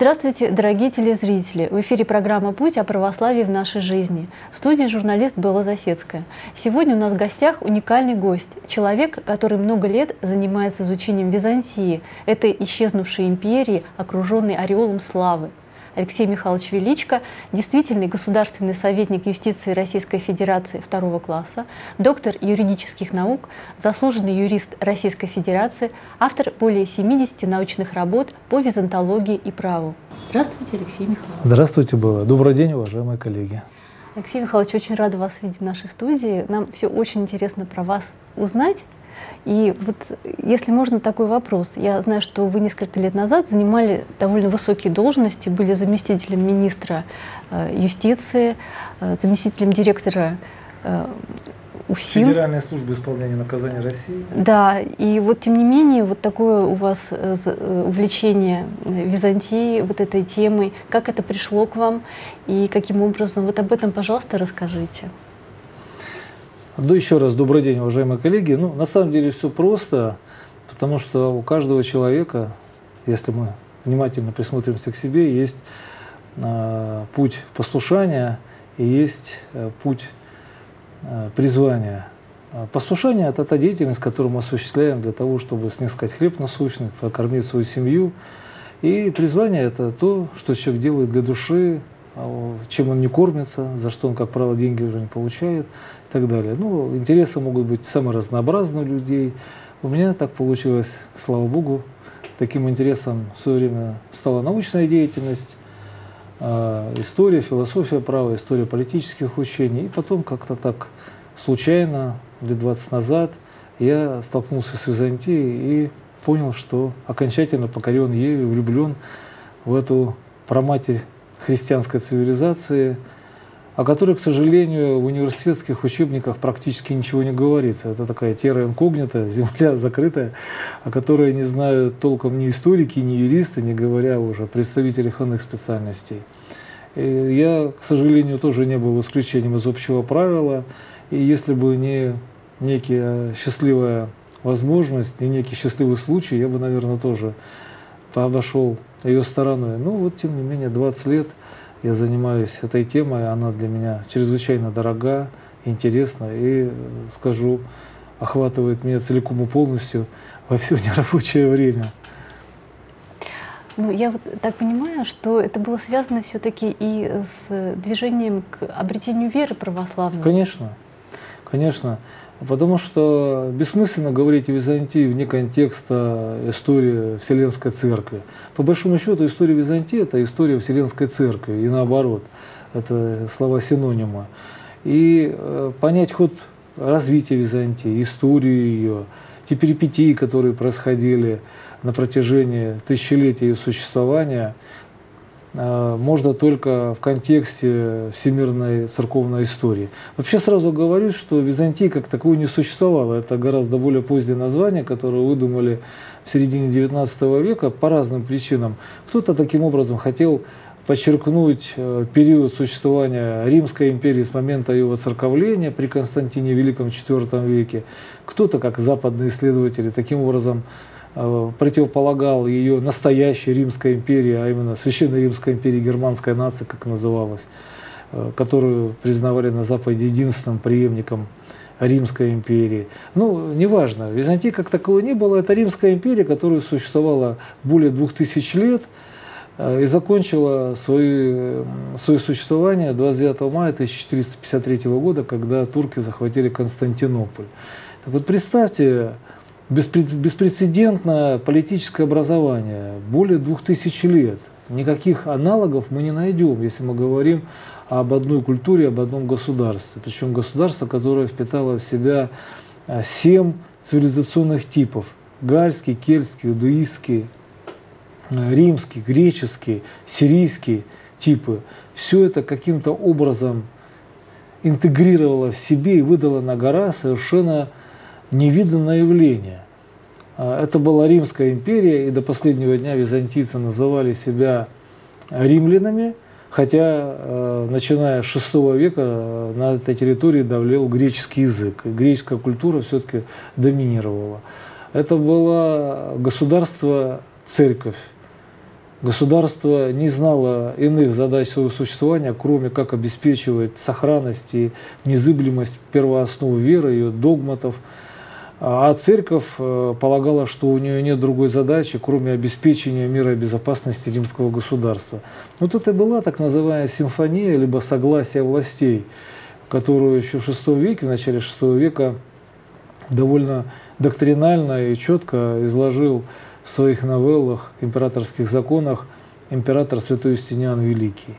Здравствуйте, дорогие телезрители! В эфире программа «Путь о православии в нашей жизни». В студии журналист Белла Засецкая. Сегодня у нас в гостях уникальный гость. Человек, который много лет занимается изучением Византии, этой исчезнувшей империи, окруженной ореолом славы. Алексей Михайлович Величко, действительный государственный советник юстиции Российской Федерации второго класса, доктор юридических наук, заслуженный юрист Российской Федерации, автор более 70 научных работ по византологии и праву. Здравствуйте, Алексей Михайлович. Здравствуйте, Белла. Добрый день, уважаемые коллеги. Алексей Михайлович, очень рада вас видеть в нашей студии. Нам все очень интересно про вас узнать. И вот, если можно, такой вопрос. Я знаю, что вы несколько лет назад занимали довольно высокие должности, были заместителем министра э, юстиции, э, заместителем директора э, УФСИН. Федеральная служба исполнения наказания России. Да, и вот тем не менее, вот такое у вас увлечение Византией, вот этой темой, как это пришло к вам и каким образом, вот об этом, пожалуйста, расскажите. Ну, еще раз добрый день, уважаемые коллеги. Ну, на самом деле все просто, потому что у каждого человека, если мы внимательно присмотримся к себе, есть э, путь послушания и есть э, путь э, призвания. Послушание – это та деятельность, которую мы осуществляем для того, чтобы снискать хлеб насущный, прокормить свою семью. И призвание – это то, что человек делает для души, а, чем он не кормится, за что он, как правило, деньги уже не получает и так далее. Ну, интересы могут быть самые разнообразные у людей. У меня так получилось, слава богу, таким интересом в свое время стала научная деятельность, а, история, философия права, история политических учений. И потом как-то так случайно, лет 20 назад, я столкнулся с Византией и понял, что окончательно покорен ею, влюблен в эту проматерь христианской цивилизации, о которой, к сожалению, в университетских учебниках практически ничего не говорится. Это такая терра инкогнита, земля закрытая, о которой не знают толком ни историки, ни юристы, не говоря уже о представителях специальностей. И я, к сожалению, тоже не был исключением из общего правила. И если бы не некая счастливая возможность и некий счастливый случай, я бы, наверное, тоже обошел ее стороной. Ну вот, тем не менее, 20 лет я занимаюсь этой темой, она для меня чрезвычайно дорога, интересна и, скажу, охватывает меня целиком и полностью во все нерабочее время. Ну, я вот так понимаю, что это было связано все-таки и с движением к обретению веры православной. Конечно, конечно. Потому что бессмысленно говорить о Византии вне контекста истории Вселенской Церкви. По большому счету, история Византии – это история Вселенской Церкви, и наоборот. Это слова-синонима. И э, понять ход развития Византии, историю ее, те перипетии, которые происходили на протяжении тысячелетий ее существования – можно только в контексте всемирной церковной истории. Вообще сразу говорю, что Византии как таковой не существовало. Это гораздо более позднее название, которое выдумали в середине XIX века по разным причинам. Кто-то таким образом хотел подчеркнуть э, период существования Римской империи с момента ее воцерковления при Константине Великом IV веке. Кто-то, как западные исследователи, таким образом Э, противополагал ее настоящей Римской империи, а именно Священной Римской империи, германская нация, как называлась, э, которую признавали на Западе единственным преемником Римской империи. Ну, неважно, Византии как таковой не было, это Римская империя, которая существовала более двух тысяч лет э, и закончила свое, свое существование 29 мая 1453 года, когда турки захватили Константинополь. Так вот, представьте, беспрецедентное политическое образование, более двух тысяч лет. Никаких аналогов мы не найдем, если мы говорим об одной культуре, об одном государстве. Причем государство, которое впитало в себя а, семь цивилизационных типов. Гальский, кельтский, дуистский, а, римский, греческий, сирийский типы. Все это каким-то образом интегрировало в себе и выдало на гора совершенно невиданное явление. А, это была Римская империя, и до последнего дня византийцы называли себя римлянами, хотя э, начиная с VI века э, на этой территории давлел греческий язык. И греческая культура все-таки доминировала. Это было государство-церковь. Государство не знало иных задач своего существования, кроме как обеспечивать сохранность и незыблемость первоосновы веры, ее догматов. А церковь э, полагала, что у нее нет другой задачи, кроме обеспечения мира и безопасности римского государства. Вот это была так называемая симфония, либо согласие властей, которую еще в VI веке, в начале VI века довольно доктринально и четко изложил в своих новеллах, императорских законах император Святой Юстиниан Великий.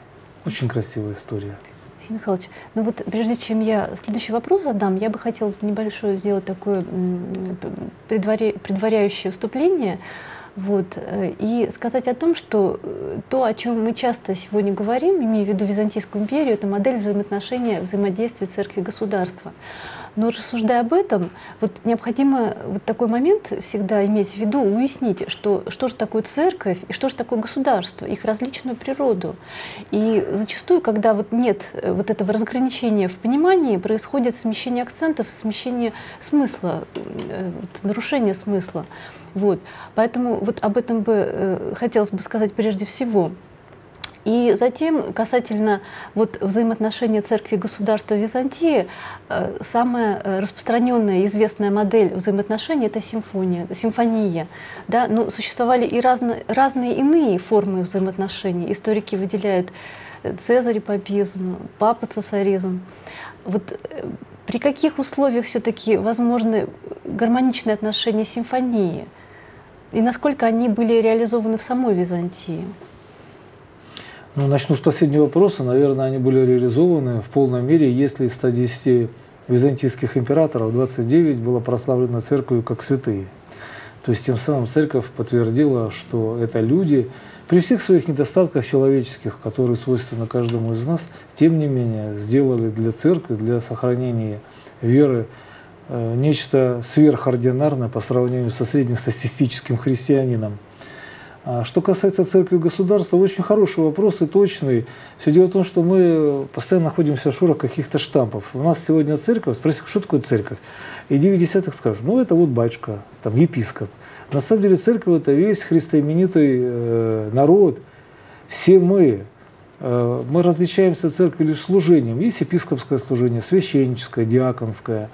Очень красивая история. Сергей Михайлович, ну вот прежде чем я следующий вопрос задам, я бы хотела небольшое сделать такое предваря... предваряющее вступление вот, э, и сказать о том, что э, то, о чем мы часто сегодня говорим, имея в виду Византийскую империю, это модель взаимоотношения, взаимодействия церкви и государства. Но рассуждая об этом, вот необходимо вот такой момент всегда иметь в виду, уяснить, что, что же такое церковь и что же такое государство, их различную природу. И зачастую, когда вот нет э, вот этого разграничения в понимании, происходит смещение акцентов, смещение смысла, э, вот, нарушение смысла. Вот. Поэтому вот об этом бы э, хотелось бы сказать прежде всего. И затем, касательно вот взаимоотношения церкви и государства Византии, э, самая э, распространенная известная модель взаимоотношений – это симфония, симфония. Да? Но ну, существовали и разные, разные иные формы взаимоотношений. Историки выделяют э, цезарь папизм, папа цесаризм. Вот при каких условиях все-таки возможны гармоничные отношения симфонии? И насколько они были реализованы в самой Византии? Ну, начну с последнего вопроса. Наверное, они были реализованы в полной мере, если из 110 византийских императоров 29 было прославлено церковью как святые. То есть тем самым церковь подтвердила, что это люди, при всех своих недостатках человеческих, которые свойственны каждому из нас, тем не менее сделали для церкви, для сохранения веры э, нечто сверхординарное по сравнению со среднестатистическим христианином – что касается церкви и государства, очень хороший вопрос и точный. Все дело в том, что мы постоянно находимся в шурах каких-то штампов. У нас сегодня церковь, спроси, что такое церковь? И 9 десятых скажут, ну это вот батюшка, там епископ. На самом деле церковь это весь христоименитый э, народ, все мы. Э, мы различаемся в церкви лишь служением. Есть епископское служение, священническое, диаконское,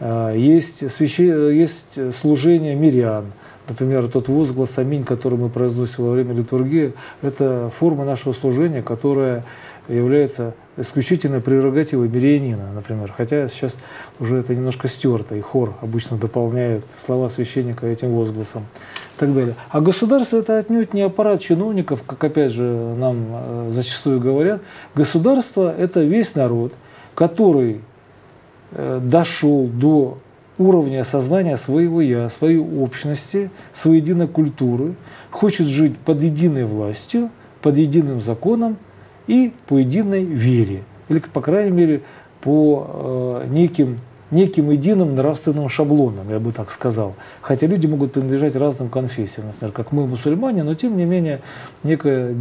э, есть, свяще... есть служение мирян – Например, тот возглас «Аминь», который мы произносим во время литургии, это форма нашего служения, которая является исключительной прерогативой мирянина, например. Хотя сейчас уже это немножко стерто, и хор обычно дополняет слова священника этим возгласом и так далее. А государство – это отнюдь не аппарат чиновников, как опять же нам э, зачастую говорят. Государство – это весь народ, который э, дошел до уровня осознания своего «я», своей общности, своей единой культуры, хочет жить под единой властью, под единым законом и по единой вере. Или, по крайней мере, по э, неким, неким единым нравственным шаблонам, я бы так сказал. Хотя люди могут принадлежать разным конфессиям, например, как мы мусульмане, но тем не менее некая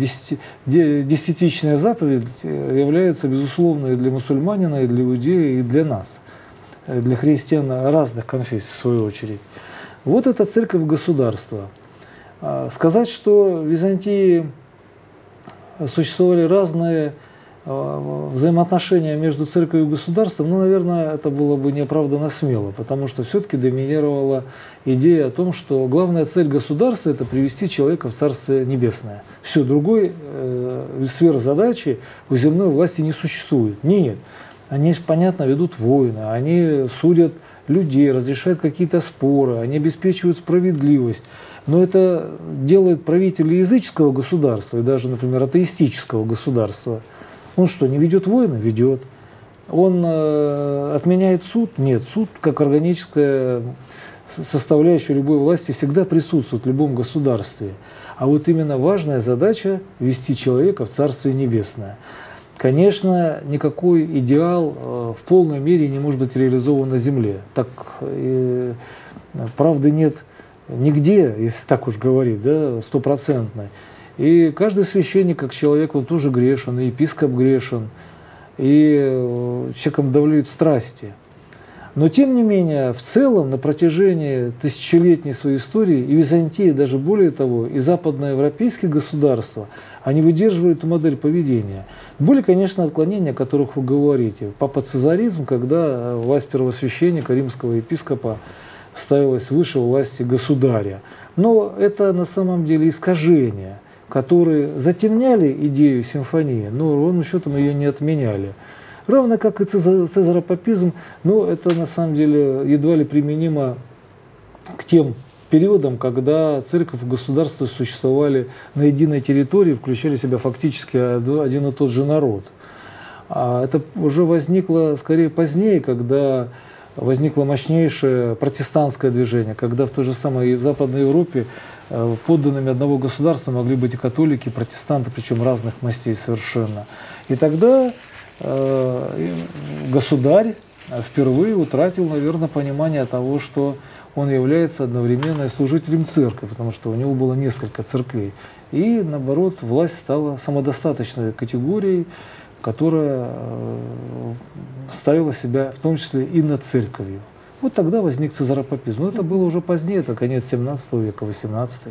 десятичная заповедь э, является безусловной для мусульманина, и для иудея, и для нас – для христиан разных конфессий, в свою очередь. Вот это церковь государства. А, сказать, что в Византии существовали разные а, взаимоотношения между церковью и государством, ну, наверное, это было бы неоправданно смело, потому что все-таки доминировала идея о том, что главная цель государства – это привести человека в Царствие Небесное. Все, другой э, сферы задачи у земной власти не существует. Нет. Они, понятно, ведут войны, они судят людей, разрешают какие-то споры, они обеспечивают справедливость. Но это делает правители языческого государства и даже, например, атеистического государства. Он что, не ведет войны? Ведет. Он э, отменяет суд? Нет. Суд, как органическая составляющая любой власти, всегда присутствует в любом государстве. А вот именно важная задача – вести человека в Царствие Небесное. Конечно, никакой идеал э, в полной мере не может быть реализован на Земле. Так э, правды нет нигде, если так уж говорить, да, стопроцентной. И каждый священник, как человек, он тоже грешен, и епископ грешен, и э, человеком давлеют страсти. Но тем не менее, в целом, на протяжении тысячелетней своей истории и Византия, даже более того, и западноевропейские государства, они выдерживают эту модель поведения. Были, конечно, отклонения, о которых вы говорите. Папа Цезаризм, когда власть первосвященника, римского епископа, ставилась выше власти государя. Но это на самом деле искажения, которые затемняли идею симфонии, но ровным счетом ее не отменяли. Равно как и цезаропапизм, но это на самом деле едва ли применимо к тем периодам, когда церковь и государство существовали на единой территории, включали в себя фактически один и тот же народ. А это уже возникло скорее позднее, когда возникло мощнейшее протестантское движение, когда в той же самой в Западной Европе э, подданными одного государства могли быть и католики, и протестанты, причем разных мастей совершенно. И тогда э, государь впервые утратил, наверное, понимание того, что он является одновременно служителем церкви, потому что у него было несколько церквей. И, наоборот, власть стала самодостаточной категорией, которая э, ставила себя в том числе и над церковью. Вот тогда возник цезаропапизм. Но это было уже позднее, это конец 17 века, 18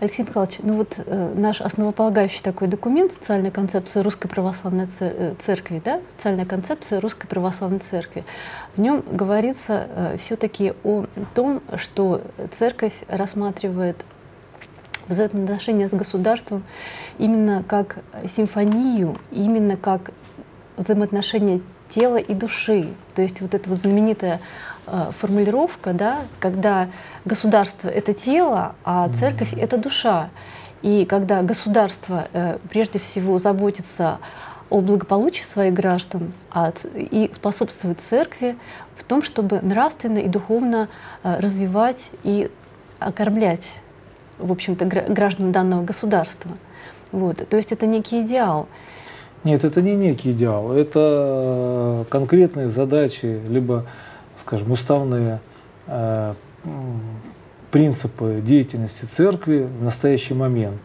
Алексей Михайлович, ну вот э, наш основополагающий такой документ «Социальная концепция Русской Православной э, Церкви», да? «Социальная концепция Русской Православной Церкви», в нем говорится э, все-таки о том, что церковь рассматривает взаимоотношения с государством именно как симфонию, именно как взаимоотношения тела и души. То есть вот эта вот знаменитая э, формулировка, да, когда государство — это тело, а церковь — это душа. И когда государство э, прежде всего заботится о благополучии своих граждан а, и способствует церкви в том, чтобы нравственно и духовно э, развивать и окормлять, в общем-то, граждан данного государства. Вот. То есть это некий идеал. Нет, это не некий идеал, это конкретные задачи, либо, скажем, уставные э, принципы деятельности церкви в настоящий момент.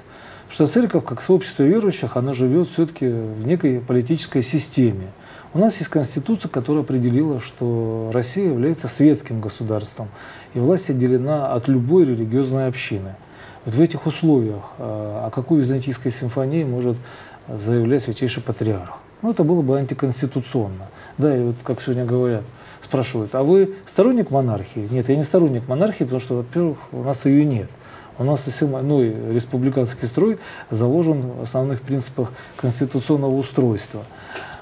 Что церковь, как сообщество верующих, она живет все-таки в некой политической системе. У нас есть конституция, которая определила, что Россия является светским государством, и власть отделена от любой религиозной общины. Вот в этих условиях э, о какой византийской симфонии может заявлять святейший патриарх. Ну, это было бы антиконституционно. Да, и вот, как сегодня говорят, спрашивают, а вы сторонник монархии? Нет, я не сторонник монархии, потому что, во-первых, у нас ее нет. У нас ну, республиканский строй заложен в основных принципах конституционного устройства.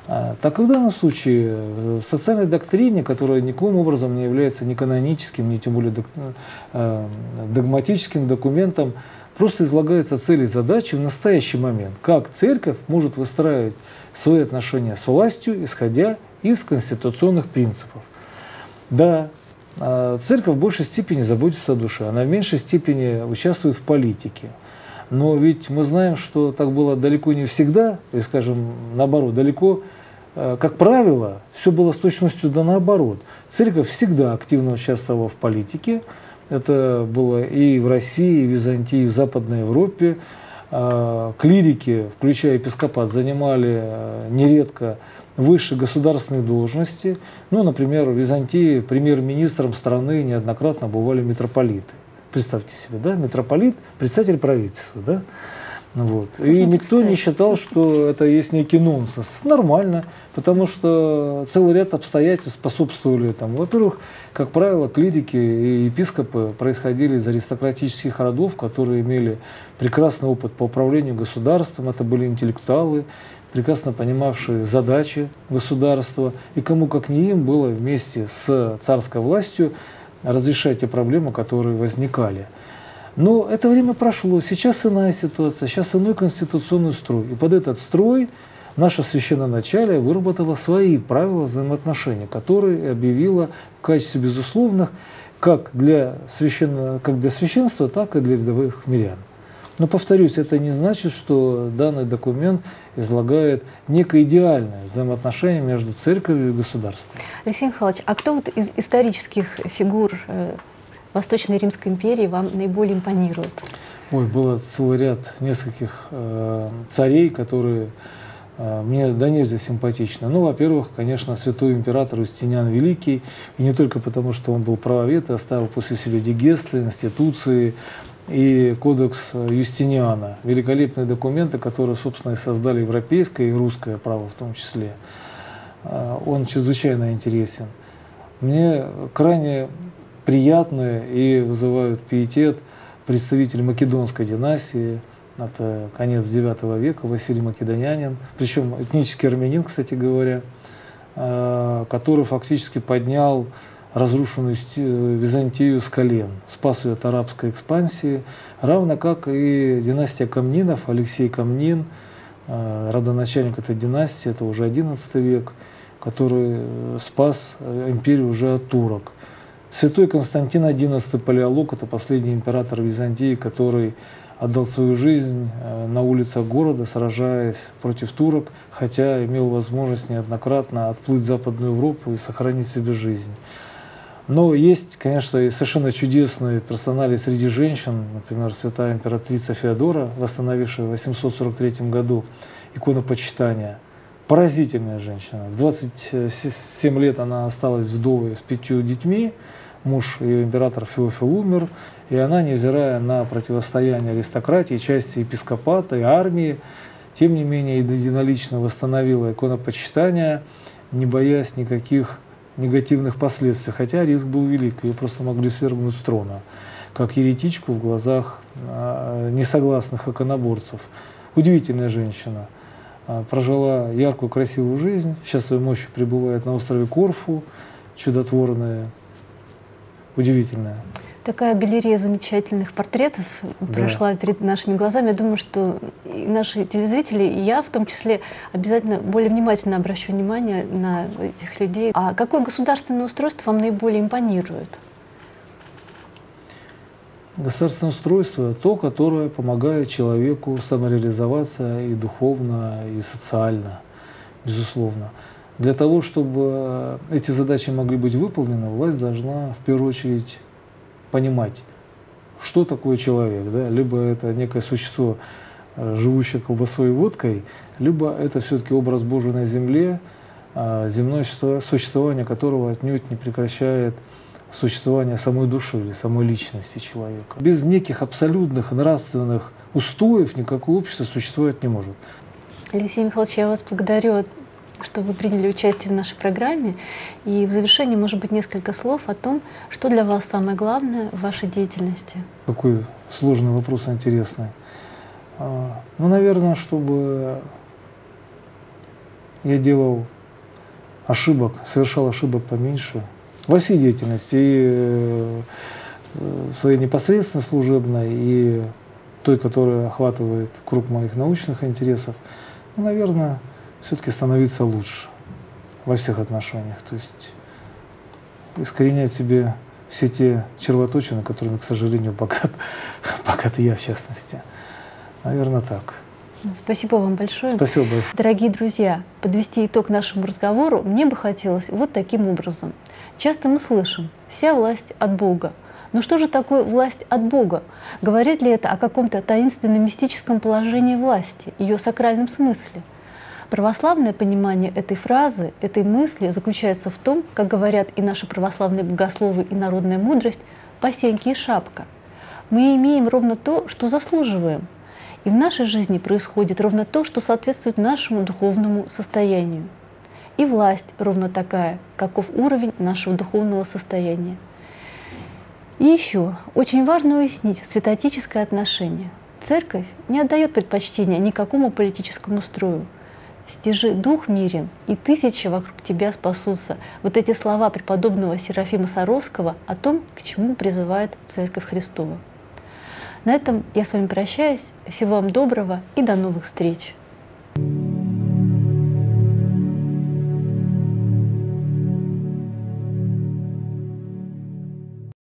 А, так и в данном случае в социальной доктрине, которая никоим образом не является ни каноническим, ни тем более э, догматическим документом, просто излагаются цели и задачи в настоящий момент, как церковь может выстраивать свои отношения с властью, исходя из конституционных принципов. Да, а, церковь в большей степени заботится о душе, она в меньшей степени участвует в политике. Но ведь мы знаем, что так было далеко не всегда, или, скажем, наоборот, далеко, э, как правило, все было с точностью да наоборот. Церковь всегда активно участвовала в политике, это было и в России, и в Византии, и в Западной Европе. А, клирики, включая епископат, занимали а, нередко высшие государственные должности. Ну, например, в Византии премьер-министром страны неоднократно бывали митрополиты. Представьте себе, да, митрополит, председатель правительства, да. Вот. И никто не считал, что это есть некий нонсенс. Нормально, потому что целый ряд обстоятельств способствовали этому. Во-первых, как правило, клирики и епископы происходили из аристократических родов, которые имели прекрасный опыт по управлению государством. Это были интеллектуалы, прекрасно понимавшие задачи государства. И кому как не им было вместе с царской властью разрешать те проблемы, которые возникали. Но это время прошло, сейчас иная ситуация, сейчас иной конституционный строй. И под этот строй наше священноначалие выработало свои правила взаимоотношений, которые объявило в качестве безусловных как для, священно, как для священства, так и для рядовых мирян. Но, повторюсь, это не значит, что данный документ излагает некое идеальное взаимоотношение между церковью и государством. Алексей Михайлович, а кто вот из исторических фигур э, Восточной Римской империи вам наиболее импонирует? Ой, было целый ряд нескольких э, царей, которые э, мне до нельзя симпатично. Ну, во-первых, конечно, святой император Устинян Великий, и не только потому, что он был правовед и оставил после себя дигесты, институции и кодекс Юстиниана. Великолепные документы, которые, собственно, и создали европейское и русское право в том числе. Э, он чрезвычайно интересен. Мне крайне приятны и вызывают пиетет представители македонской династии, это конец IX века, Василий Македонянин, причем этнический армянин, кстати говоря, э, который фактически поднял разрушенную Византию с колен, спас ее от арабской экспансии, равно как и династия Камнинов, Алексей Камнин, э, родоначальник этой династии, это уже XI век, который спас империю уже от турок. Святой Константин XI Палеолог – это последний император Византии, который отдал свою жизнь э, на улицах города, сражаясь против турок, хотя имел возможность неоднократно отплыть в Западную Европу и сохранить себе жизнь. Но есть, конечно, и совершенно чудесные персонали среди женщин, например, святая императрица Феодора, восстановившая в 843 году икону почитания. Поразительная женщина. В 27 лет она осталась вдовой с пятью детьми, муж ее император Феофил умер, и она, невзирая на противостояние аристократии, части епископата и армии, тем не менее единолично восстановила иконопочитание, не боясь никаких негативных последствий, хотя риск был велик, ее просто могли свергнуть с трона, как еретичку в глазах а, несогласных иконоборцев. Удивительная женщина. А, прожила яркую, красивую жизнь, сейчас своей мощью пребывает на острове Корфу, чудотворная удивительная. Такая галерея замечательных портретов да. прошла перед нашими глазами. Я думаю, что и наши телезрители, и я в том числе, обязательно более внимательно обращу внимание на этих людей. А какое государственное устройство вам наиболее импонирует? Государственное устройство – то, которое помогает человеку самореализоваться и духовно, и социально, безусловно. Для того, чтобы эти задачи могли быть выполнены, власть должна в первую очередь понимать, что такое человек. Да? Либо это некое существо, э, живущее колбасой и водкой, либо это все-таки образ Божий на земле, а земное существование которого отнюдь не прекращает существование самой души или самой личности человека. Без неких абсолютных нравственных устоев никакое общество существовать не может. Алексей Михайлович, я вас благодарю что вы приняли участие в нашей программе. И в завершении, может быть, несколько слов о том, что для вас самое главное в вашей деятельности. Какой сложный вопрос, интересный. А, ну, наверное, чтобы я делал ошибок, совершал ошибок поменьше во всей деятельности, и э, своей непосредственно служебной, и той, которая охватывает круг моих научных интересов, ну, наверное, все-таки становиться лучше во всех отношениях. То есть искоренять себе все те червоточины, которыми, к сожалению, богат, богат я в частности. Наверное, так. Спасибо вам большое. Спасибо большое. Дорогие друзья, подвести итог нашему разговору мне бы хотелось вот таким образом. Часто мы слышим «вся власть от Бога». Но что же такое власть от Бога? Говорит ли это о каком-то таинственном мистическом положении власти, ее сакральном смысле – Православное понимание этой фразы, этой мысли заключается в том, как говорят и наши православные богословы, и народная мудрость, посеньки и шапка. Мы имеем ровно то, что заслуживаем. И в нашей жизни происходит ровно то, что соответствует нашему духовному состоянию. И власть ровно такая, каков уровень нашего духовного состояния. И еще очень важно уяснить святоотеческое отношение. Церковь не отдает предпочтения никакому политическому строю – стяжи дух мирен, и тысячи вокруг тебя спасутся. Вот эти слова преподобного Серафима Саровского о том, к чему призывает Церковь Христова. На этом я с вами прощаюсь. Всего вам доброго и до новых встреч!